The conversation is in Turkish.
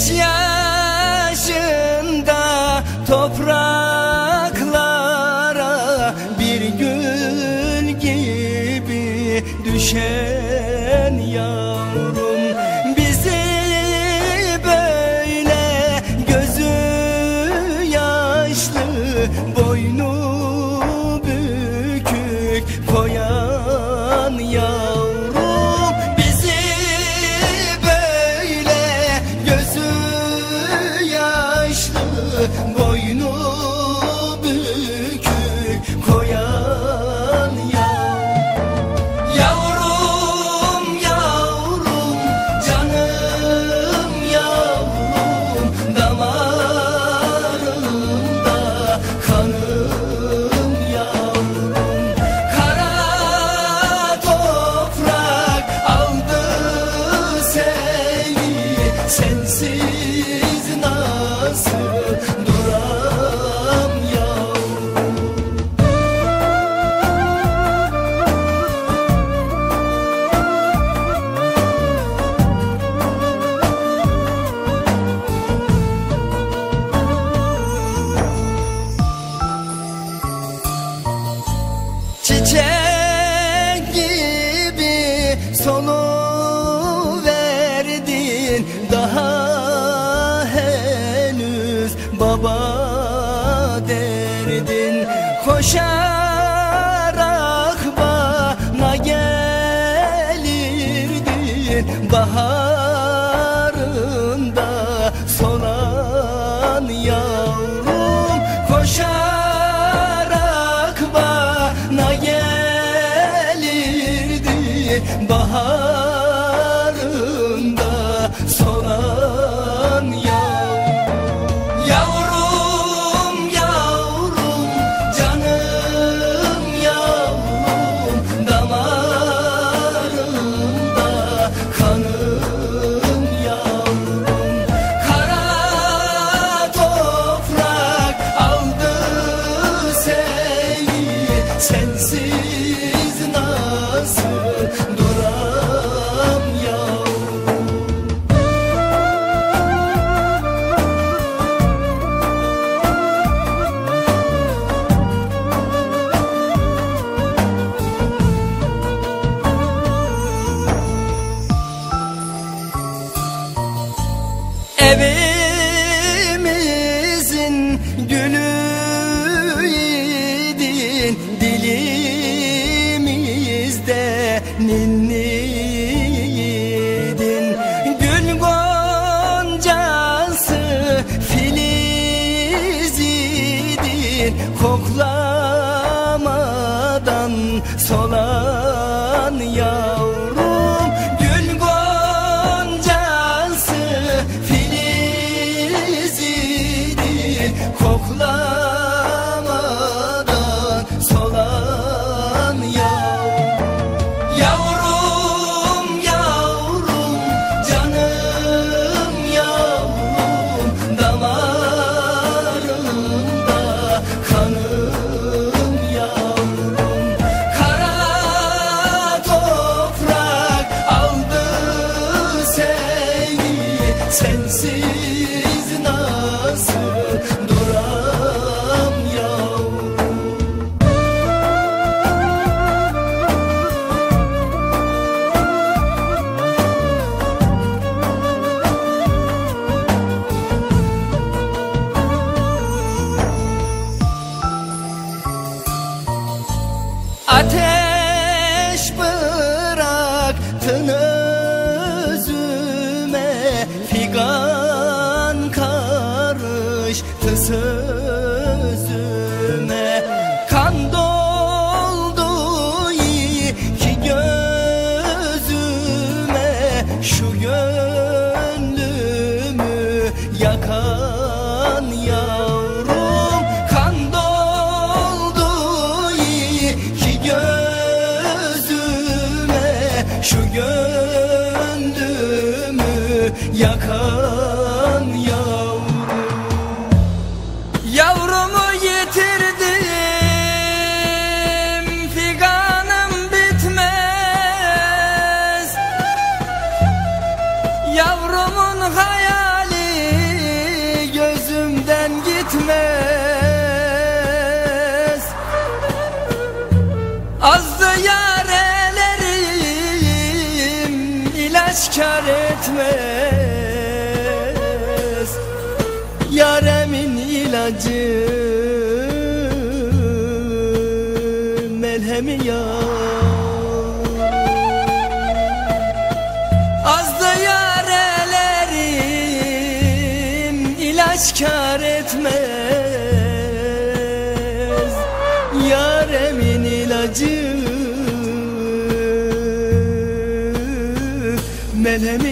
Genç yaşında topraklara bir gül gibi düşen yavrum Bizi böyle gözü yaşlı boynu bükük koyan yaşlı Çiçek gibi solu verdin. Daha henüz baba derdin. Koşarak bana gelirdin. Baharında solan sensiz nasıl duram yavrum? Evimizin gülüydin sensiz nasıl duram yavrum? Ateş bıraktın yakan yavrum Yavrumu yitirdim. Figanım bitmez. Yavrumun hayal gitmez. Azdı yarelerim ilaç kar etmez acı melhemi ya. Az da yarelerim ilaç kar etmez. Yaremin ilacı melhemi